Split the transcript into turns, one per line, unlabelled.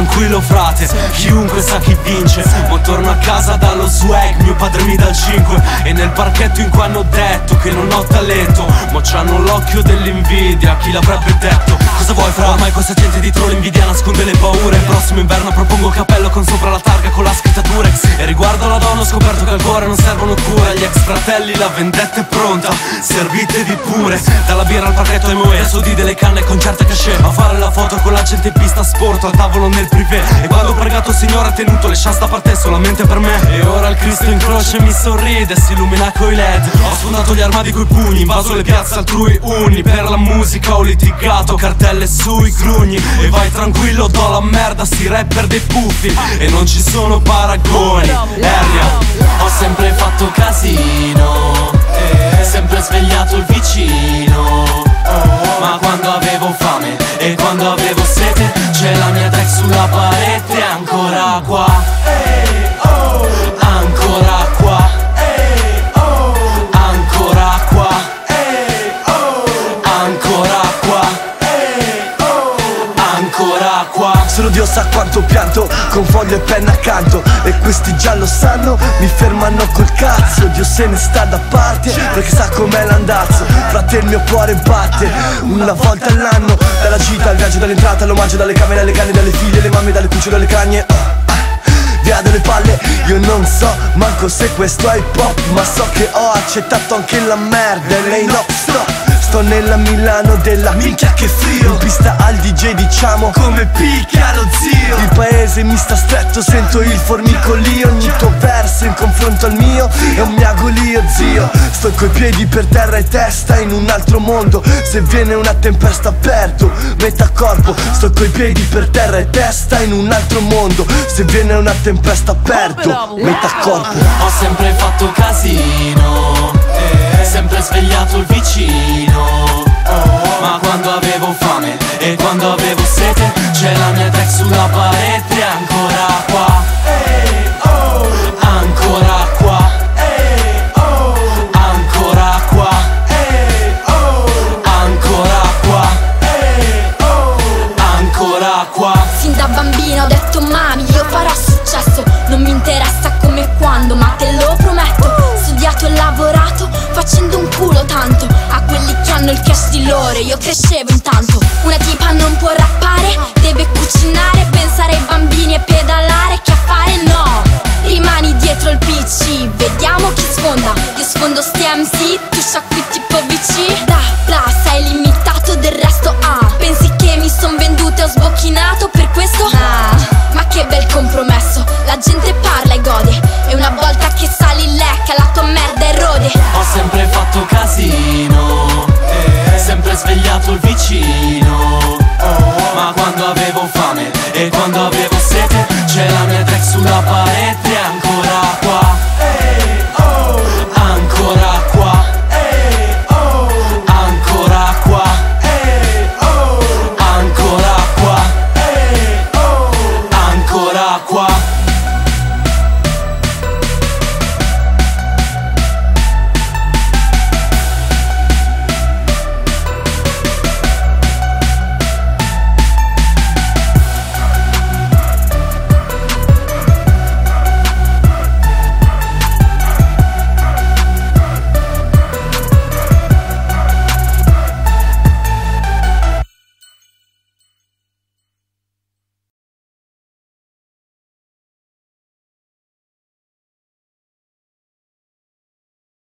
Tranquillo frate, chiunque sa chi vince torno a casa dallo swag Mio padre mi dà il 5 E nel parchetto in cui hanno detto Che non ho talento Ma c'hanno l'occhio dell'invidia Chi l'avrebbe detto? Cosa vuoi fra? Ormai questa gente dietro l'invidia nasconde le paure. Il prossimo inverno propongo cappello con sopra la targa Con la scritta Durex. E riguardo la donna ho scoperto che al cuore non servono cure. Agli ex fratelli la vendetta è pronta Servitevi pure. Dalla birra al parchetto ai moe Adesso di delle canne con certe cachet. A fare la foto con la gente in pista sporto Al tavolo nel privé. E quando ho pregato Signore ha tenuto le chance da parte solamente per me. E ora il Cristo in croce mi sorride Si illumina coi led. Ho sfondato gli armadi coi pugni Invaso le piazze altrui uni. Per la musica ho litigato Cartelle sui crugni E vai tranquillo do la merda Sti rapper dei puffi. E non ci sono paragoni. Aria Ho sempre fatto casino. Sempre svegliato il vicino. Ma quando avevo fame E quando avevo sete C'è la mia track sulla parete Ancora qua
pianto con foglio e penna accanto. E questi già lo sanno, mi fermano col cazzo. Dio se ne sta da parte perché sa com'è l'andazzo. Frate il mio cuore batte una volta all'anno. Dalla gita al viaggio dall'entrata, l'omaggio dalle camere alle canne Dalle figlie, le mamme, dalle cucce, dalle cagne. Ah, ah. Via delle palle, io non so manco se questo è hip hop Ma so che ho accettato anche la merda e lei no, stop Sto nella Milano della minchia che frio. In pista al DJ diciamo come picchia lo zio. Il paese mi sta stretto, sento il formicolio. Ogni tuo verso in confronto al mio è un miagolio zio. Sto coi piedi per terra e testa in un altro mondo. Se viene una tempesta perdo metà corpo. Sto coi piedi per terra e testa in un altro mondo. Se viene una tempesta perdo metà corpo.
Ho sempre fatto casino Sempre svegliato il vicino. Ma quando avevo fame E quando avevo sete C'è la mia track sulla parete Ancora qua. Ancora qua. Ancora qua. Ancora qua. Ancora
da bambina ho detto mami io farò successo. Non mi interessa come e quando ma te lo prometto. Studiato e lavorato facendo un culo tanto. A quelli che hanno il cash di loro io crescevo intanto. Una tipa non può rappare, deve cucinare Pensare ai bambini e pedalare. Che affare no Rimani dietro il PC, vediamo chi sfonda. Io sfondo sti MC, tu sciacqui tipo VC Da, bla, sei limitato del resto ah Pensi che mi son venduto e ho sbocchinato per questo? Ah, ma che bel compromesso La gente parla e gode E una volta che sali lecca la tua merda erode
Ho sempre fatto casino Sempre svegliato il vicino. Ma quando avevo fame E quando avevo